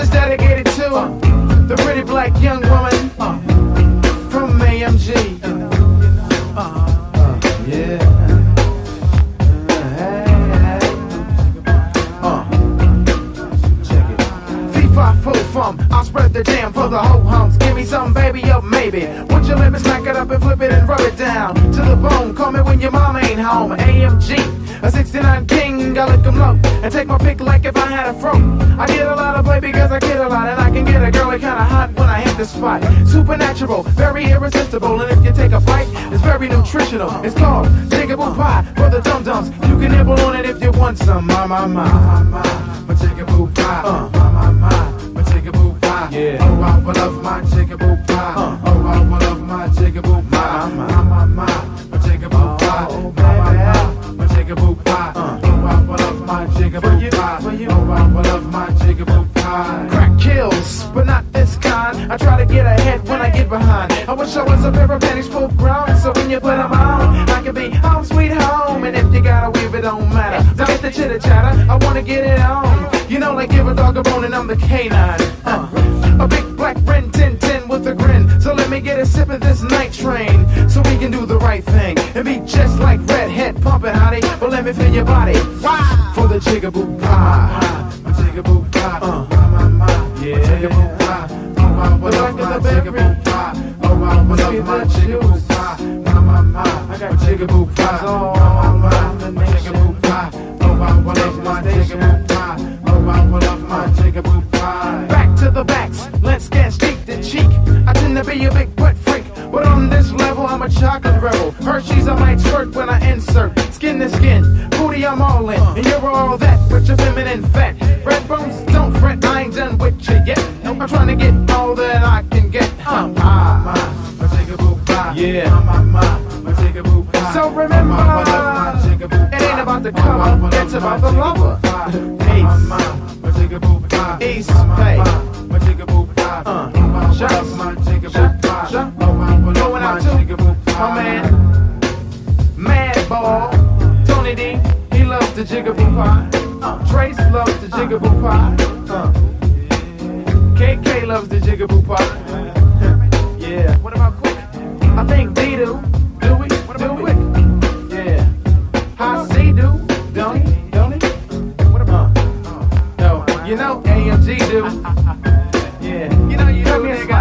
is dedicated to uh, the pretty black young woman uh, from AMG. Uh, yeah. Fum, I'll spread the jam for the whole homes. Give me some, baby, up maybe. Would you let me smack it up and flip it and rub it down to the bone? Call me when your mom ain't home. AMG, a 69 king, I lick 'em low and take my pick like if I had a fro. I get a lot of play because I get a lot, and I can get a girl kinda hot when I hit the spot. Supernatural, very irresistible, and if you take a bite, it's very nutritional. It's called Jiggable Pie for the dum dums. You can nibble on it if you want some. My, my, my, my, my, my Jiggable Pie. Uh, my, my, my, my Jiggable Pie. Yeah. Oh, I love love my Jiggable Pie. Crack kills, but not this kind. I try to get ahead when I get behind. I wish I was a panties full grown, so when you put them on, I can be home sweet home. And if you gotta weave it, don't matter. Forget the chitter chatter, I wanna get it on. You know, like give a dog a bone and I'm the canine. Uh, a big black Ren 1010 with a grin. So let me get a sip of this night train, so we can do the right thing and be just like redhead pumping, hottie. But let me feel your body. For the jiggable pie, jiggable pie. Uh, my, my, my, yeah. jiggable pie. Oh, I would love my jiggable pie. Oh, I would love my jiggable. My, my, my, I got jiggable pie. My, my, my, jiggable pie. Oh, I would love my jiggable pie. Oh, I would love my jiggable pie. Back to the backs, let's get cheek to cheek. I tend to be a big butt freak, but on this level, I'm a chocolate rebel. Hershey's, I might twerk when I insert. Skin to skin, booty, I'm all in. And you're all that with your feminine fat. I'm trying to get all that I can get. Uh, jiggable pie. Yeah. So remember, it ain't about the color, it's about the lover. East, East Bay. Uh, shots. Going out to my man, Mad Ball, Tony D. He loves the jiggable pie. Uh, Trace loves the jiggable pie loves the jiggable part. yeah. What about quick? I think they do. Do we? What about do we? Quick? Yeah. How see do? Don't he? Don't he? What about? Uh, no. You know AMG do. yeah. You know you know nigga.